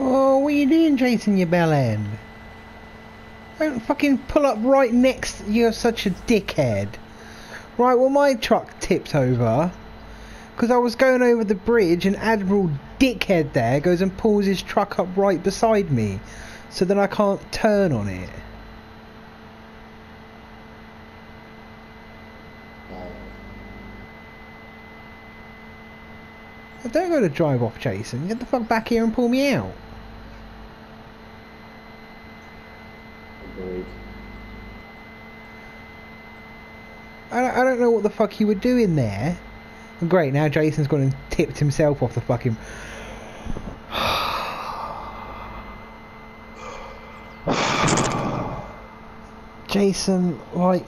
Oh, what are you doing, Jason, you bell end? Don't fucking pull up right next. You're such a dickhead. Right, well, my truck tipped over because I was going over the bridge, and Admiral Dickhead there goes and pulls his truck up right beside me, so then I can't turn on it. Don't go to drive off, Jason. Get the fuck back here and pull me out. I don't, I don't know what the fuck you were doing there. Great, now Jason's gone and tipped himself off the fucking. Jason, like.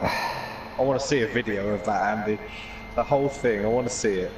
I want to see a video of that, Andy. The whole thing. I want to see it.